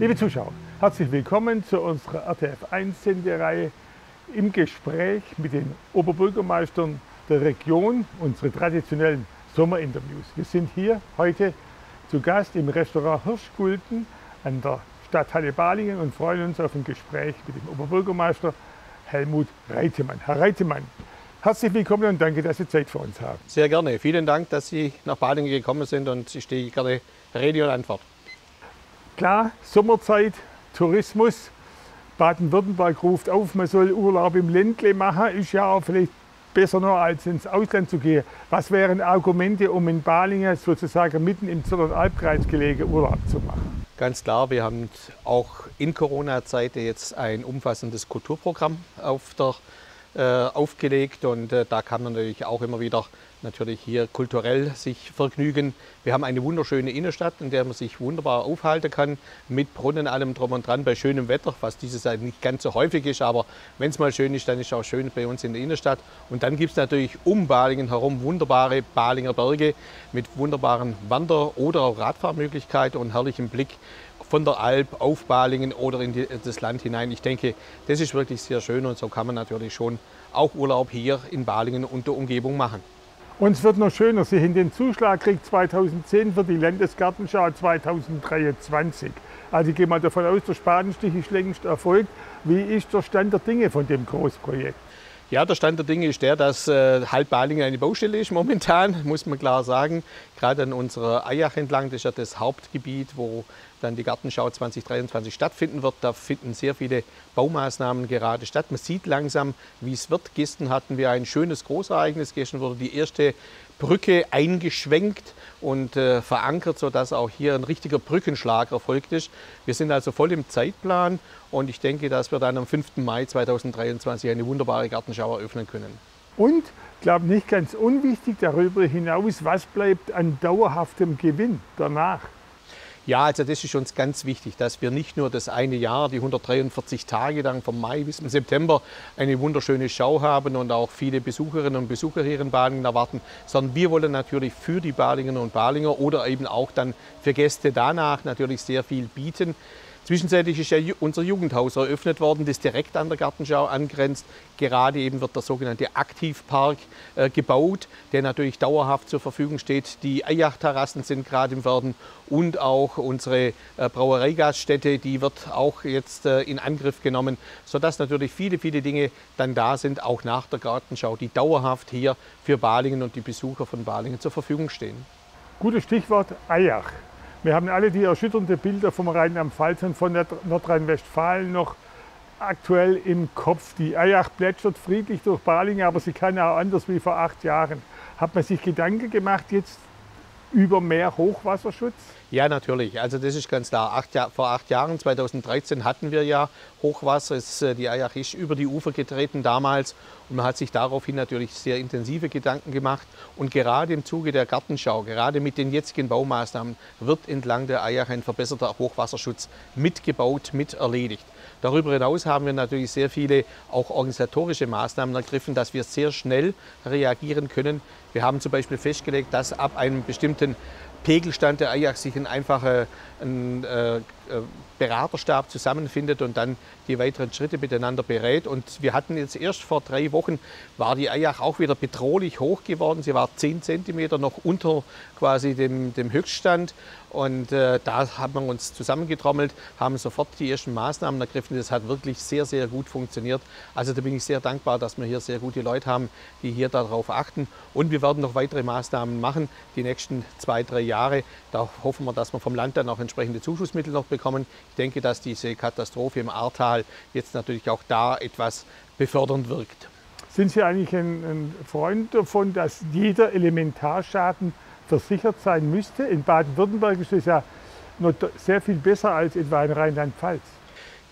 Liebe Zuschauer, herzlich willkommen zu unserer RTF1-Sendereihe im Gespräch mit den Oberbürgermeistern der Region, unsere traditionellen Sommerinterviews. Wir sind hier heute zu Gast im Restaurant Hirschgulden an der Stadthalle Balingen und freuen uns auf ein Gespräch mit dem Oberbürgermeister Helmut Reitemann. Herr Reitemann, herzlich willkommen und danke, dass Sie Zeit für uns haben. Sehr gerne. Vielen Dank, dass Sie nach Balingen gekommen sind und ich stehe gerne Rede und Antwort. Klar, Sommerzeit, Tourismus. Baden-Württemberg ruft auf, man soll Urlaub im Ländle machen. Ist ja auch vielleicht besser noch als ins Ausland zu gehen. Was wären Argumente, um in Balingen sozusagen mitten im Zollern-Albkreis gelegen Urlaub zu machen? Ganz klar, wir haben auch in Corona-Zeiten jetzt ein umfassendes Kulturprogramm auf der, aufgelegt und äh, da kann man natürlich auch immer wieder natürlich hier kulturell sich vergnügen. Wir haben eine wunderschöne Innenstadt, in der man sich wunderbar aufhalten kann, mit Brunnen, allem drum und dran, bei schönem Wetter, was dieses Jahr nicht ganz so häufig ist, aber wenn es mal schön ist, dann ist es auch schön bei uns in der Innenstadt. Und dann gibt es natürlich um Balingen herum wunderbare Balinger Berge mit wunderbaren Wander- oder auch Radfahrmöglichkeiten und herrlichem Blick von der Alp auf Balingen oder in die, das Land hinein. Ich denke, das ist wirklich sehr schön und so kann man natürlich schon auch Urlaub hier in Balingen und der Umgebung machen. Und es wird noch schöner, Sie haben den Zuschlag gekriegt 2010 für die Landesgartenschau 2023. Also ich gehe mal davon aus, der Spatenstich ist längst erfolgt. Wie ist der Stand der Dinge von dem Großprojekt? Ja, der Stand der Dinge ist der, dass äh, halb Balingen eine Baustelle ist momentan, muss man klar sagen. Gerade an unserer Eyach entlang, das ist ja das Hauptgebiet, wo dann die Gartenschau 2023 stattfinden wird. Da finden sehr viele Baumaßnahmen gerade statt. Man sieht langsam, wie es wird. Gestern hatten wir ein schönes Großereignis. Gestern wurde die erste Brücke eingeschwenkt und äh, verankert, sodass auch hier ein richtiger Brückenschlag erfolgt ist. Wir sind also voll im Zeitplan und ich denke, dass wir dann am 5. Mai 2023 eine wunderbare Gartenschau eröffnen können. Und, glaube nicht ganz unwichtig darüber hinaus, was bleibt an dauerhaftem Gewinn danach? Ja, also das ist uns ganz wichtig, dass wir nicht nur das eine Jahr, die 143 Tage lang vom Mai bis zum September eine wunderschöne Schau haben und auch viele Besucherinnen und Besucher hier in Balingen erwarten, sondern wir wollen natürlich für die Balingerinnen und Balinger oder eben auch dann für Gäste danach natürlich sehr viel bieten. Zwischenzeitlich ist ja unser Jugendhaus eröffnet worden, das direkt an der Gartenschau angrenzt. Gerade eben wird der sogenannte Aktivpark äh, gebaut, der natürlich dauerhaft zur Verfügung steht. Die Eyach-Terrassen sind gerade im Werden und auch unsere äh, Brauereigaststätte, die wird auch jetzt äh, in Angriff genommen, sodass natürlich viele, viele Dinge dann da sind, auch nach der Gartenschau, die dauerhaft hier für Balingen und die Besucher von Balingen zur Verfügung stehen. Gutes Stichwort Eyach. Wir haben alle die erschütternden Bilder vom Rheinland-Pfalz und von Nordrhein-Westfalen noch aktuell im Kopf. Die Eyach plätschert friedlich durch Balingen, aber sie kann auch anders wie vor acht Jahren. Hat man sich Gedanken gemacht jetzt über mehr Hochwasserschutz? Ja, natürlich. Also das ist ganz klar. Acht Jahr, vor acht Jahren, 2013, hatten wir ja Hochwasser. Es, äh, die Eyach ist über die Ufer getreten damals und man hat sich daraufhin natürlich sehr intensive Gedanken gemacht. Und gerade im Zuge der Gartenschau, gerade mit den jetzigen Baumaßnahmen, wird entlang der Eyach ein verbesserter Hochwasserschutz mitgebaut, mit erledigt. Darüber hinaus haben wir natürlich sehr viele auch organisatorische Maßnahmen ergriffen, dass wir sehr schnell reagieren können. Wir haben zum Beispiel festgelegt, dass ab einem bestimmten Pegelstand der Ajax sich ein einfacher ein, äh, Beraterstab zusammenfindet und dann die weiteren Schritte miteinander berät. Und wir hatten jetzt erst vor drei Wochen, war die Eyach auch wieder bedrohlich hoch geworden. Sie war 10 cm noch unter quasi dem, dem Höchststand. Und äh, da haben wir uns zusammengetrommelt, haben sofort die ersten Maßnahmen ergriffen. Das hat wirklich sehr, sehr gut funktioniert. Also da bin ich sehr dankbar, dass wir hier sehr gute Leute haben, die hier darauf achten. Und wir werden noch weitere Maßnahmen machen, die nächsten zwei, drei Jahre. Da hoffen wir, dass wir vom Land dann auch entsprechende Zuschussmittel noch bekommen. Ich denke, dass diese Katastrophe im Ahrtal jetzt natürlich auch da etwas befördernd wirkt. Sind Sie eigentlich ein, ein Freund davon, dass jeder Elementarschaden versichert sein müsste? In Baden-Württemberg ist es ja noch sehr viel besser als etwa in Rheinland-Pfalz.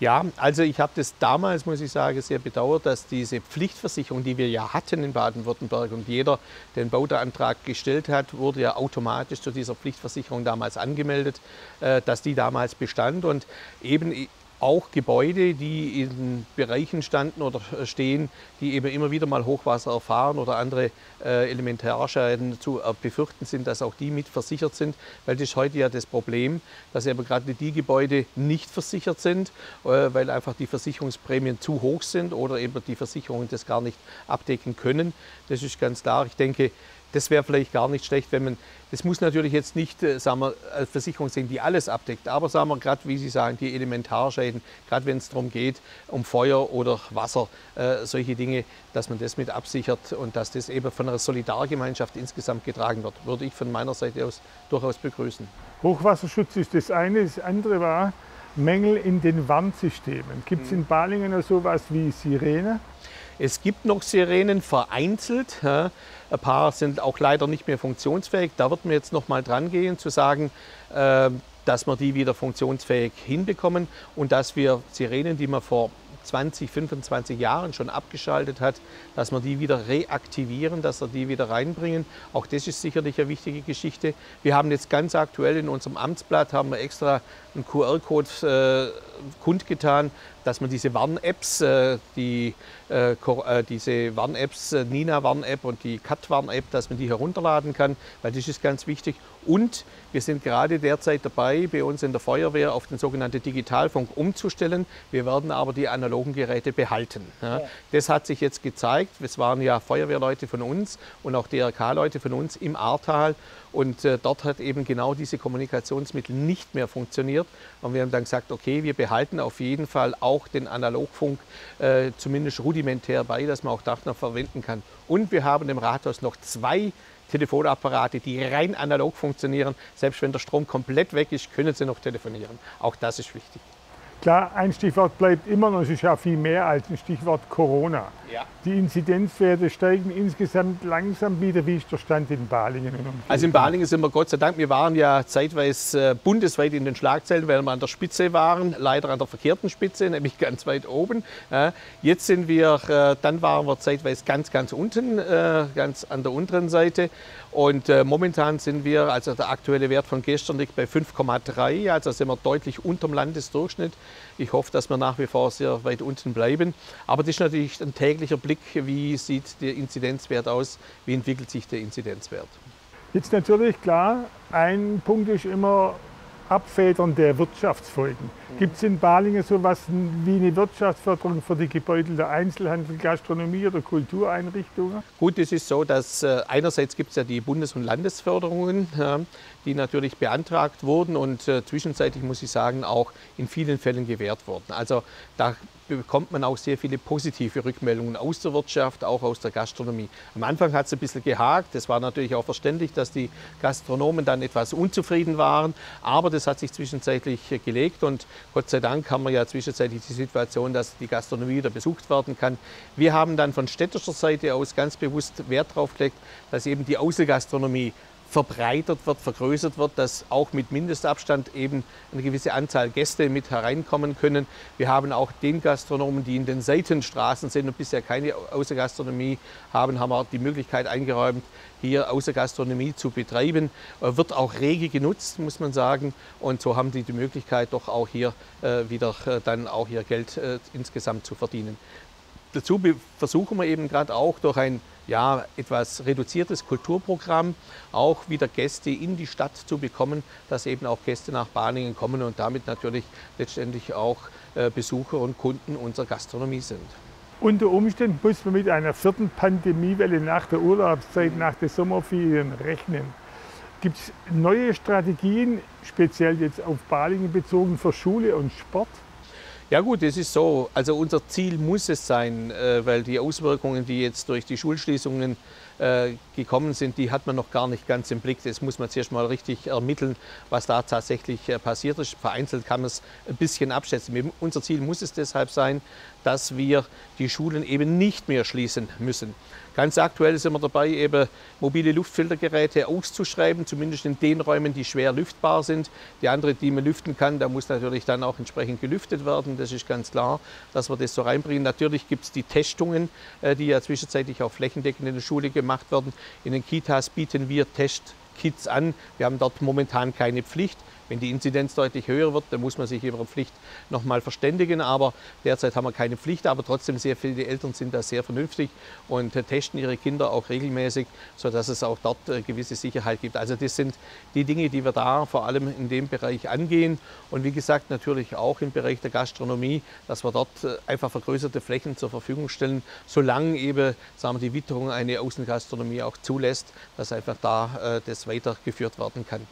Ja, also ich habe das damals, muss ich sagen, sehr bedauert, dass diese Pflichtversicherung, die wir ja hatten in Baden-Württemberg und jeder, der den Bauantrag gestellt hat, wurde ja automatisch zu dieser Pflichtversicherung damals angemeldet, äh, dass die damals bestand. Und eben auch Gebäude, die in Bereichen standen oder stehen, die eben immer wieder mal Hochwasser erfahren oder andere äh, Elementarschäden zu äh, befürchten sind, dass auch die mit versichert sind. Weil das ist heute ja das Problem, dass eben gerade die Gebäude nicht versichert sind, äh, weil einfach die Versicherungsprämien zu hoch sind oder eben die Versicherungen das gar nicht abdecken können. Das ist ganz klar. Ich denke, das wäre vielleicht gar nicht schlecht, wenn man, das muss natürlich jetzt nicht äh, sagen wir, als Versicherung sein, die alles abdeckt, aber sagen wir gerade, wie Sie sagen, die Elementarschäden, gerade wenn es darum geht, um Feuer oder Wasser, äh, solche Dinge, dass man das mit absichert und dass das eben von einer Solidargemeinschaft insgesamt getragen wird, würde ich von meiner Seite aus durchaus begrüßen. Hochwasserschutz ist das eine, das andere war Mängel in den Warnsystemen. Gibt es in Balingen noch sowas wie Sirene? Es gibt noch Sirenen vereinzelt. Ein paar sind auch leider nicht mehr funktionsfähig. Da wird man jetzt noch mal dran gehen, zu sagen, ähm, dass wir die wieder funktionsfähig hinbekommen und dass wir Sirenen, die man vor 20, 25 Jahren schon abgeschaltet hat, dass wir die wieder reaktivieren, dass wir die wieder reinbringen. Auch das ist sicherlich eine wichtige Geschichte. Wir haben jetzt ganz aktuell in unserem Amtsblatt haben wir extra einen QR-Code äh, kundgetan, dass man diese Warn-Apps, äh, die, äh, äh diese Warn-Apps, äh, Nina-Warn-App und die Cat-Warn-App, dass man die herunterladen kann, weil das ist ganz wichtig. Und wir sind gerade derzeit dabei, bei uns in der Feuerwehr auf den sogenannten Digitalfunk umzustellen. Wir werden aber die analogen Geräte behalten. Ja. Das hat sich jetzt gezeigt. Es waren ja Feuerwehrleute von uns und auch DRK-Leute von uns im Ahrtal. Und äh, dort hat eben genau diese Kommunikationsmittel nicht mehr funktioniert. Und wir haben dann gesagt, okay, wir behalten auf jeden Fall auch den Analogfunk äh, zumindest rudimentär bei, dass man auch das noch verwenden kann. Und wir haben im Rathaus noch zwei Telefonapparate, die rein analog funktionieren. Selbst wenn der Strom komplett weg ist, können sie noch telefonieren. Auch das ist wichtig. Klar, ein Stichwort bleibt immer noch, es ist ja viel mehr als ein Stichwort Corona. Ja. Die Inzidenzwerte steigen insgesamt langsam wieder. Wie ist der Stand in Balingen? Also in Balingen sind wir Gott sei Dank, wir waren ja zeitweise äh, bundesweit in den Schlagzeilen, weil wir an der Spitze waren, leider an der verkehrten Spitze, nämlich ganz weit oben. Jetzt sind wir, äh, dann waren wir zeitweise ganz, ganz unten, äh, ganz an der unteren Seite. Und momentan sind wir, also der aktuelle Wert von gestern liegt bei 5,3, also sind wir deutlich unterm Landesdurchschnitt. Ich hoffe, dass wir nach wie vor sehr weit unten bleiben. Aber das ist natürlich ein täglicher Blick, wie sieht der Inzidenzwert aus, wie entwickelt sich der Inzidenzwert. Jetzt natürlich klar, ein Punkt ist immer Abfedern der Wirtschaftsfolgen. Gibt es in Balingen so etwas wie eine Wirtschaftsförderung für die Gebäude der Einzelhandel, Gastronomie oder Kultureinrichtungen? Gut, es ist so, dass äh, einerseits gibt es ja die Bundes- und Landesförderungen, ja, die natürlich beantragt wurden und äh, zwischenzeitlich muss ich sagen auch in vielen Fällen gewährt wurden. Also da bekommt man auch sehr viele positive Rückmeldungen aus der Wirtschaft, auch aus der Gastronomie. Am Anfang hat es ein bisschen gehakt. Es war natürlich auch verständlich, dass die Gastronomen dann etwas unzufrieden waren. Aber das hat sich zwischenzeitlich gelegt und Gott sei Dank haben wir ja zwischenzeitlich die Situation, dass die Gastronomie wieder besucht werden kann. Wir haben dann von städtischer Seite aus ganz bewusst Wert darauf gelegt, dass eben die Außengastronomie verbreitert wird, vergrößert wird, dass auch mit Mindestabstand eben eine gewisse Anzahl Gäste mit hereinkommen können. Wir haben auch den Gastronomen, die in den Seitenstraßen sind und bisher keine Außergastronomie haben, haben wir die Möglichkeit eingeräumt, hier Außergastronomie zu betreiben. Äh, wird auch rege genutzt, muss man sagen. Und so haben die die Möglichkeit, doch auch hier äh, wieder äh, dann auch ihr Geld insgesamt zu verdienen. Dazu versuchen wir eben gerade auch durch ein ja, etwas reduziertes Kulturprogramm auch wieder Gäste in die Stadt zu bekommen, dass eben auch Gäste nach Balingen kommen und damit natürlich letztendlich auch äh, Besucher und Kunden unserer Gastronomie sind. Unter Umständen muss man mit einer vierten Pandemiewelle nach der Urlaubszeit, nach den Sommerferien rechnen. Gibt es neue Strategien, speziell jetzt auf Balingen bezogen, für Schule und Sport? Ja gut, es ist so. Also unser Ziel muss es sein, äh, weil die Auswirkungen, die jetzt durch die Schulschließungen äh, gekommen sind, die hat man noch gar nicht ganz im Blick. Das muss man zuerst mal richtig ermitteln, was da tatsächlich äh, passiert ist. Vereinzelt kann man es ein bisschen abschätzen. Unser Ziel muss es deshalb sein, dass wir die Schulen eben nicht mehr schließen müssen. Ganz aktuell sind wir dabei, eben mobile Luftfiltergeräte auszuschreiben, zumindest in den Räumen, die schwer lüftbar sind. Die andere, die man lüften kann, da muss natürlich dann auch entsprechend gelüftet werden. Das ist ganz klar, dass wir das so reinbringen. Natürlich gibt es die Testungen, äh, die ja zwischenzeitlich auch flächendeckend in der Schule gemacht werden. In den Kitas bieten wir Testkits an. Wir haben dort momentan keine Pflicht. Wenn die Inzidenz deutlich höher wird, dann muss man sich über eine Pflicht nochmal verständigen. Aber derzeit haben wir keine Pflicht, aber trotzdem sehr viele Eltern sind da sehr vernünftig und testen ihre Kinder auch regelmäßig, sodass es auch dort äh, gewisse Sicherheit gibt. Also das sind die Dinge, die wir da vor allem in dem Bereich angehen. Und wie gesagt, natürlich auch im Bereich der Gastronomie, dass wir dort äh, einfach vergrößerte Flächen zur Verfügung stellen, solange eben sagen wir, die Witterung eine Außengastronomie auch zulässt, dass einfach da äh, das weitergeführt werden kann.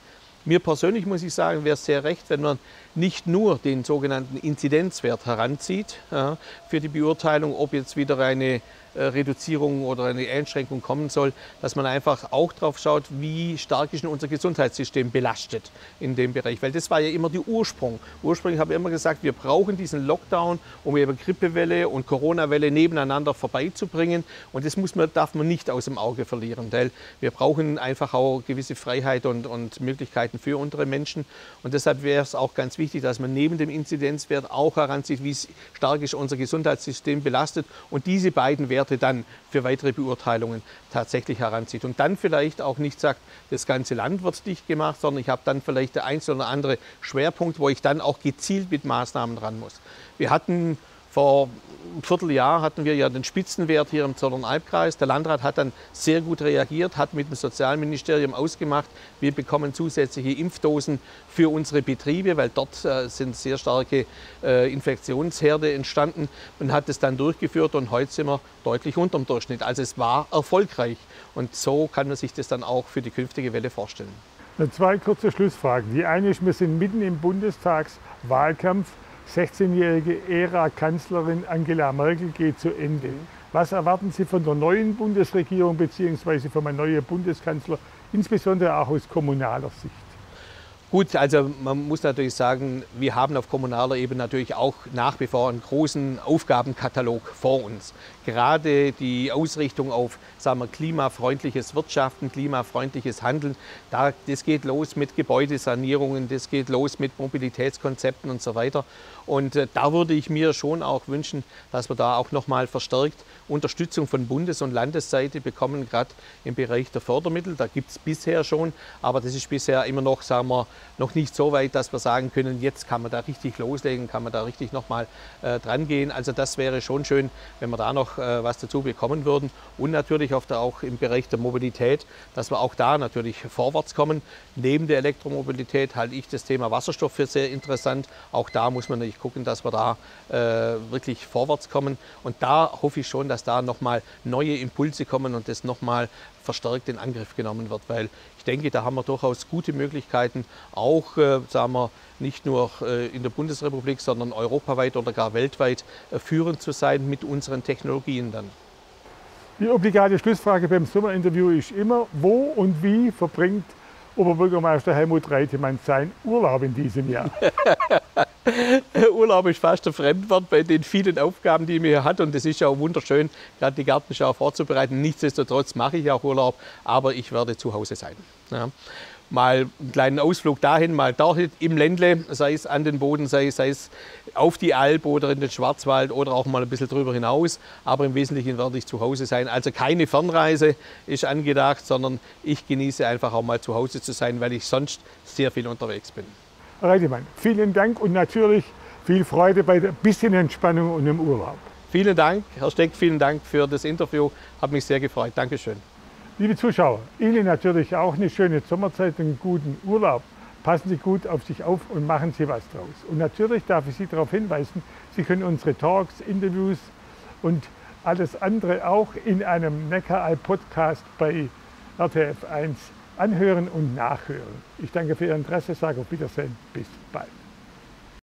Mir persönlich muss ich sagen, wäre es sehr recht, wenn man nicht nur den sogenannten Inzidenzwert heranzieht ja, für die Beurteilung, ob jetzt wieder eine Reduzierung oder eine Einschränkung kommen soll, dass man einfach auch darauf schaut, wie stark ist unser Gesundheitssystem belastet in dem Bereich. Weil das war ja immer die Ursprung. Ursprünglich habe ich immer gesagt, wir brauchen diesen Lockdown, um eben Grippewelle und Corona-Welle nebeneinander vorbeizubringen. Und das muss man, darf man nicht aus dem Auge verlieren, weil wir brauchen einfach auch gewisse Freiheit und, und Möglichkeiten für unsere Menschen. Und deshalb wäre es auch ganz wichtig, dass man neben dem Inzidenzwert auch heranzieht, wie stark ist unser Gesundheitssystem belastet. Und diese beiden Werte Werte dann für weitere Beurteilungen tatsächlich heranzieht. Und dann vielleicht auch nicht sagt, das ganze Land wird dicht gemacht, sondern ich habe dann vielleicht der ein oder andere Schwerpunkt, wo ich dann auch gezielt mit Maßnahmen dran muss. Wir hatten vor einem Vierteljahr hatten wir ja den Spitzenwert hier im Zollernalbkreis. Der Landrat hat dann sehr gut reagiert, hat mit dem Sozialministerium ausgemacht, wir bekommen zusätzliche Impfdosen für unsere Betriebe, weil dort äh, sind sehr starke äh, Infektionsherde entstanden und hat es dann durchgeführt und heute sind wir deutlich unter dem Durchschnitt. Also es war erfolgreich und so kann man sich das dann auch für die künftige Welle vorstellen. Zwei kurze Schlussfragen. Die eine ist, wir sind mitten im Bundestagswahlkampf. 16-jährige Ära-Kanzlerin Angela Merkel geht zu Ende. Was erwarten Sie von der neuen Bundesregierung bzw. vom neuen Bundeskanzler, insbesondere auch aus kommunaler Sicht? Gut, also man muss natürlich sagen, wir haben auf kommunaler Ebene natürlich auch nach wie vor einen großen Aufgabenkatalog vor uns. Gerade die Ausrichtung auf sagen wir, klimafreundliches Wirtschaften, klimafreundliches Handeln, da, das geht los mit Gebäudesanierungen, das geht los mit Mobilitätskonzepten und so weiter. Und äh, da würde ich mir schon auch wünschen, dass wir da auch nochmal verstärkt Unterstützung von Bundes- und Landesseite bekommen, gerade im Bereich der Fördermittel. Da gibt es bisher schon, aber das ist bisher immer noch, sagen wir, noch nicht so weit, dass wir sagen können, jetzt kann man da richtig loslegen, kann man da richtig nochmal äh, dran gehen. Also das wäre schon schön, wenn wir da noch äh, was dazu bekommen würden. Und natürlich auch, auch im Bereich der Mobilität, dass wir auch da natürlich vorwärts kommen. Neben der Elektromobilität halte ich das Thema Wasserstoff für sehr interessant. Auch da muss man natürlich gucken, dass wir da äh, wirklich vorwärts kommen. Und da hoffe ich schon, dass da nochmal neue Impulse kommen und das nochmal verstärkt in Angriff genommen wird, weil ich denke, da haben wir durchaus gute Möglichkeiten, auch äh, sagen wir, nicht nur äh, in der Bundesrepublik, sondern europaweit oder gar weltweit äh, führend zu sein mit unseren Technologien dann. Die obligate Schlussfrage beim Sommerinterview ist immer, wo und wie verbringt Oberbürgermeister Helmut Reitemann seinen Urlaub in diesem Jahr? Urlaub ist fast ein Fremdwort bei den vielen Aufgaben, die man hier hat. Und es ist ja auch wunderschön, gerade die Gartenschau vorzubereiten. Nichtsdestotrotz mache ich auch Urlaub, aber ich werde zu Hause sein. Ja. Mal einen kleinen Ausflug dahin, mal dorthin im Ländle, sei es an den Boden, sei, sei es auf die Alp oder in den Schwarzwald oder auch mal ein bisschen drüber hinaus. Aber im Wesentlichen werde ich zu Hause sein. Also keine Fernreise ist angedacht, sondern ich genieße einfach auch mal zu Hause zu sein, weil ich sonst sehr viel unterwegs bin. Herr Reidemann, vielen Dank und natürlich viel Freude bei der bisschen Entspannung und im Urlaub. Vielen Dank, Herr Steck, vielen Dank für das Interview. Hat mich sehr gefreut. Dankeschön. Liebe Zuschauer, Ihnen natürlich auch eine schöne Sommerzeit und einen guten Urlaub. Passen Sie gut auf sich auf und machen Sie was draus. Und natürlich darf ich Sie darauf hinweisen, Sie können unsere Talks, Interviews und alles andere auch in einem Neckaralb-Podcast bei RTF 1 anhören und nachhören. Ich danke für Ihr Interesse, sage auf Wiedersehen, bis bald.